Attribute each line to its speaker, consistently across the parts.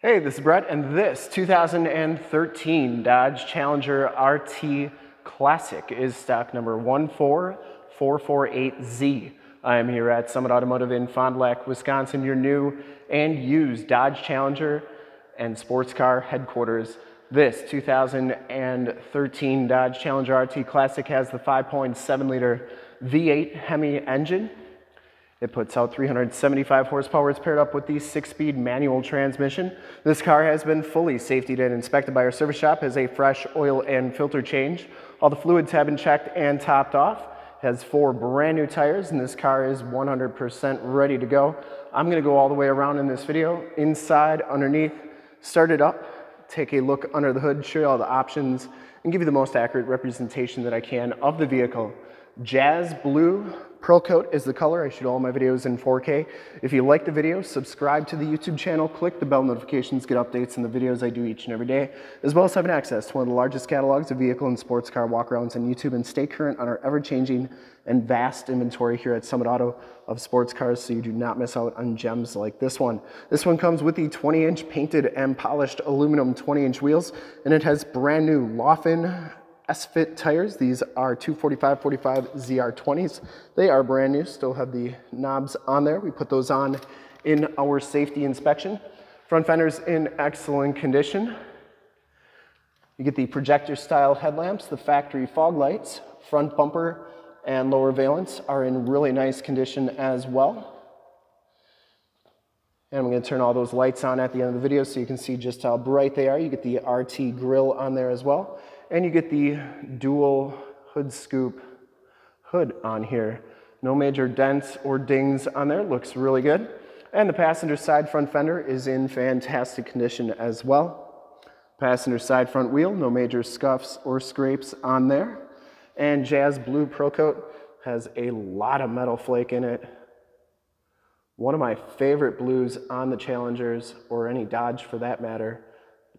Speaker 1: Hey, this is Brett, and this 2013 Dodge Challenger RT Classic is stock number 14448Z. I am here at Summit Automotive in Fond du Lac, Wisconsin, your new and used Dodge Challenger and sports car headquarters. This 2013 Dodge Challenger RT Classic has the 5.7 liter V8 Hemi engine it puts out 375 horsepower. It's paired up with the six-speed manual transmission. This car has been fully safetied and inspected by our service shop, has a fresh oil and filter change. All the fluids have been checked and topped off. It has four brand new tires and this car is 100% ready to go. I'm gonna go all the way around in this video, inside, underneath, start it up, take a look under the hood, show you all the options, and give you the most accurate representation that I can of the vehicle. Jazz Blue Pearl Coat is the color. I shoot all my videos in 4K. If you like the video, subscribe to the YouTube channel, click the bell notifications, get updates on the videos I do each and every day, as well as having access to one of the largest catalogs of vehicle and sports car walkarounds on YouTube and stay current on our ever-changing and vast inventory here at Summit Auto of sports cars so you do not miss out on gems like this one. This one comes with the 20-inch painted and polished aluminum 20-inch wheels, and it has brand new Laufenn S-Fit tires. These are 245-45 ZR20s. They are brand new, still have the knobs on there. We put those on in our safety inspection. Front fender's in excellent condition. You get the projector style headlamps, the factory fog lights, front bumper and lower valence are in really nice condition as well. And I'm gonna turn all those lights on at the end of the video so you can see just how bright they are. You get the RT grill on there as well and you get the dual hood scoop hood on here. No major dents or dings on there, looks really good. And the passenger side front fender is in fantastic condition as well. Passenger side front wheel, no major scuffs or scrapes on there. And Jazz Blue Pearl Coat has a lot of metal flake in it. One of my favorite blues on the Challengers, or any Dodge for that matter,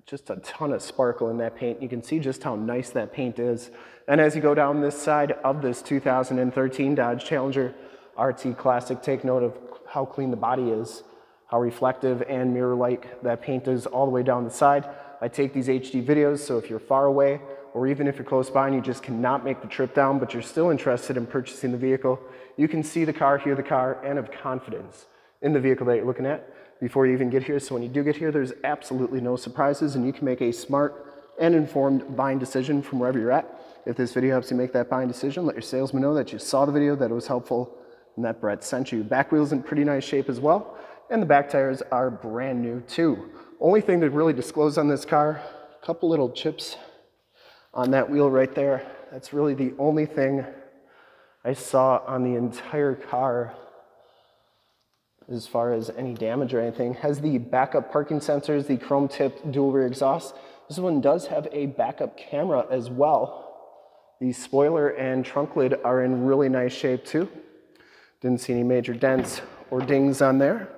Speaker 1: just a ton of sparkle in that paint. You can see just how nice that paint is. And as you go down this side of this 2013 Dodge Challenger RT Classic, take note of how clean the body is, how reflective and mirror-like that paint is all the way down the side. I take these HD videos, so if you're far away, or even if you're close by and you just cannot make the trip down, but you're still interested in purchasing the vehicle, you can see the car, hear the car, and have confidence in the vehicle that you're looking at before you even get here. So when you do get here, there's absolutely no surprises and you can make a smart and informed buying decision from wherever you're at. If this video helps you make that buying decision, let your salesman know that you saw the video, that it was helpful, and that Brett sent you. Back wheel's in pretty nice shape as well, and the back tires are brand new too. Only thing to really disclose on this car, a couple little chips on that wheel right there. That's really the only thing I saw on the entire car as far as any damage or anything. Has the backup parking sensors, the chrome tipped dual rear exhaust. This one does have a backup camera as well. The spoiler and trunk lid are in really nice shape too. Didn't see any major dents or dings on there.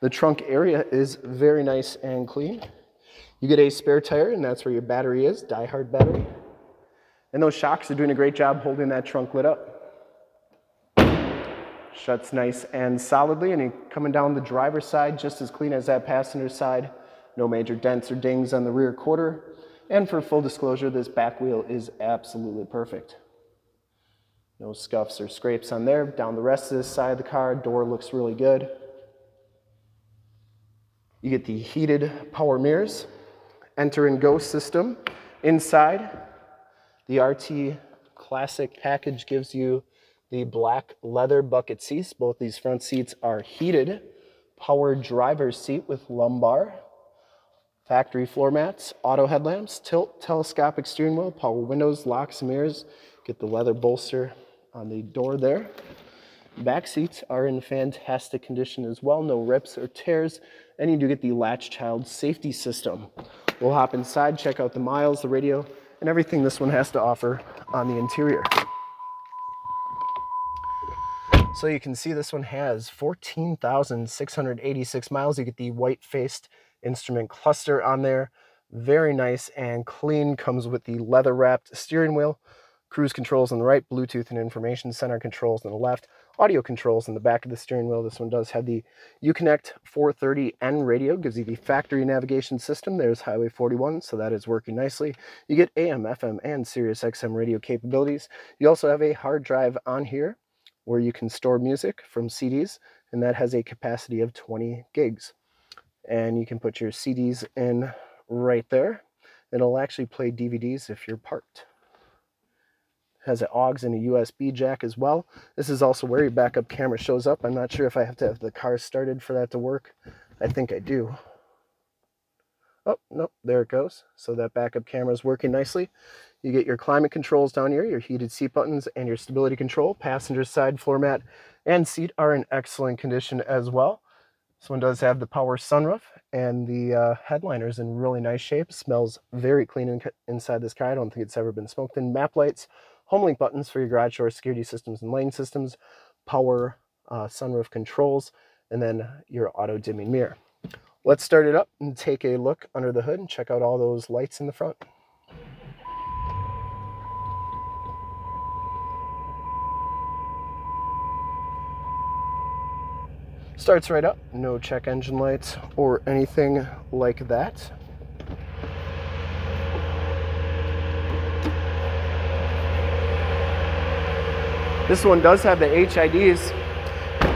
Speaker 1: The trunk area is very nice and clean. You get a spare tire and that's where your battery is, die-hard battery. And those shocks are doing a great job holding that trunk lid up. Shuts nice and solidly, and coming down the driver's side, just as clean as that passenger side. No major dents or dings on the rear quarter. And for full disclosure, this back wheel is absolutely perfect. No scuffs or scrapes on there. Down the rest of this side of the car, door looks really good. You get the heated power mirrors, enter and go system. Inside, the RT Classic package gives you the black leather bucket seats. Both these front seats are heated. Power driver's seat with lumbar. Factory floor mats, auto headlamps, tilt telescopic steering wheel, power windows, locks, mirrors. Get the leather bolster on the door there. Back seats are in fantastic condition as well, no rips or tears, and you do get the latch child safety system. We'll hop inside, check out the miles, the radio, and everything this one has to offer on the interior. So you can see this one has 14,686 miles. You get the white-faced instrument cluster on there. Very nice and clean. Comes with the leather-wrapped steering wheel. Cruise controls on the right, Bluetooth and information center controls on the left. audio controls in the back of the steering wheel. This one does have the Uconnect 430N radio, gives you the factory navigation system. There's Highway 41, so that is working nicely. You get AM, FM, and Sirius XM radio capabilities. You also have a hard drive on here where you can store music from CDs, and that has a capacity of 20 gigs. And you can put your CDs in right there. It'll actually play DVDs if you're parked It has an AUX and a USB jack as well. This is also where your backup camera shows up. I'm not sure if I have to have the car started for that to work. I think I do. Oh, nope, there it goes. So that backup camera is working nicely. You get your climate controls down here, your heated seat buttons, and your stability control. Passenger side floor mat and seat are in excellent condition as well. This one does have the power sunroof, and the uh, headliner's in really nice shape. Smells very clean in inside this car. I don't think it's ever been smoked in. Map lights HomeLink buttons for your garage door security systems and lane systems, power uh, sunroof controls, and then your auto dimming mirror. Let's start it up and take a look under the hood and check out all those lights in the front. Starts right up, no check engine lights or anything like that. This one does have the HIDs.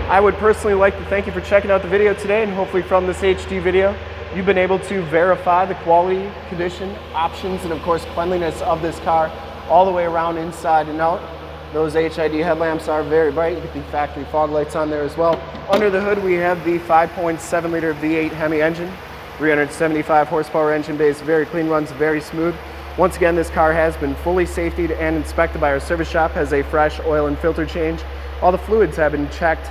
Speaker 1: I would personally like to thank you for checking out the video today and hopefully from this HD video, you've been able to verify the quality, condition, options, and of course cleanliness of this car all the way around inside and out. Those HID headlamps are very bright. You get the factory fog lights on there as well. Under the hood, we have the 5.7 liter V8 Hemi engine, 375 horsepower engine base, very clean, runs very smooth. Once again, this car has been fully safetied and inspected by our service shop, has a fresh oil and filter change. All the fluids have been checked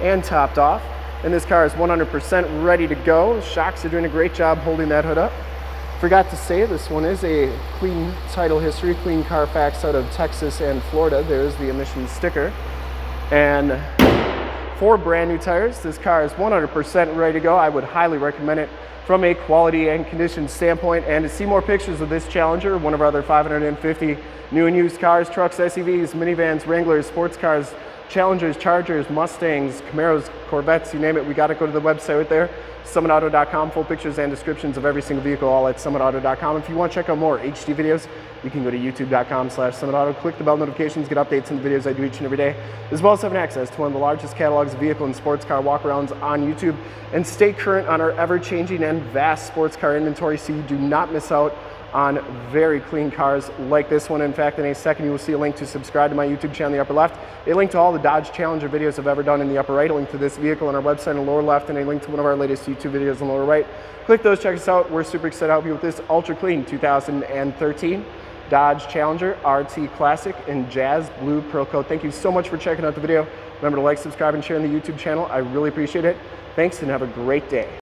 Speaker 1: and topped off. And this car is 100% ready to go. Shocks are doing a great job holding that hood up. Forgot to say, this one is a clean title history, clean Carfax out of Texas and Florida. There's the emissions sticker. And four brand new tires. This car is 100% ready to go. I would highly recommend it from a quality and condition standpoint. And to see more pictures of this Challenger, one of our other 550 new and used cars, trucks, SUVs, minivans, Wranglers, sports cars, Challengers, Chargers, Mustangs, Camaros, Corvettes, you name it, we got to go to the website right there, summitauto.com, full pictures and descriptions of every single vehicle, all at summitauto.com. If you want to check out more HD videos, you can go to youtube.com slash summitauto, click the bell notifications, get updates on the videos I do each and every day, as well as having access to one of the largest catalogs of vehicle and sports car walkarounds on YouTube, and stay current on our ever-changing and vast sports car inventory so you do not miss out on very clean cars like this one. In fact, in a second, you will see a link to subscribe to my YouTube channel in the upper left, a link to all the Dodge Challenger videos I've ever done in the upper right, a link to this vehicle on our website in the lower left, and a link to one of our latest YouTube videos in the lower right. Click those, check us out. We're super excited to help you with this ultra clean 2013 Dodge Challenger RT Classic in Jazz Blue Pearl Coat. Thank you so much for checking out the video. Remember to like, subscribe, and share on the YouTube channel. I really appreciate it. Thanks, and have a great day.